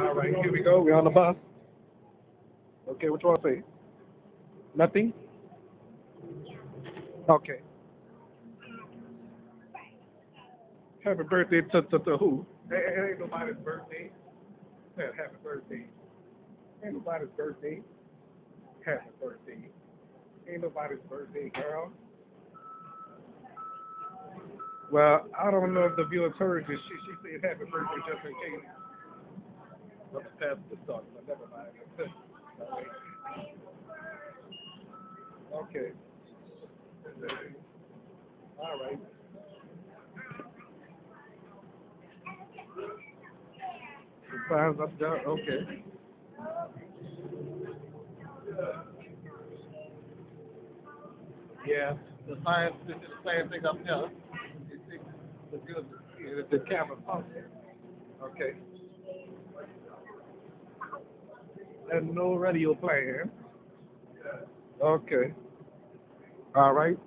All right, here we go. We're on the bus. Okay, what you want to say? Nothing? Okay. Happy birthday to, to, to who? It, ain't nobody's birthday. Yeah, happy birthday. Ain't nobody's birthday. Happy birthday. Ain't nobody's birthday, girl. Well, I don't know if the viewers heard this. She, she said happy birthday just in case. Let me pass this talk, but never mind. okay. All right. The signs up there. Okay. Yeah, the. This is the same thing up there. The the, the camera function. Okay. And no radio playing. Okay. All right.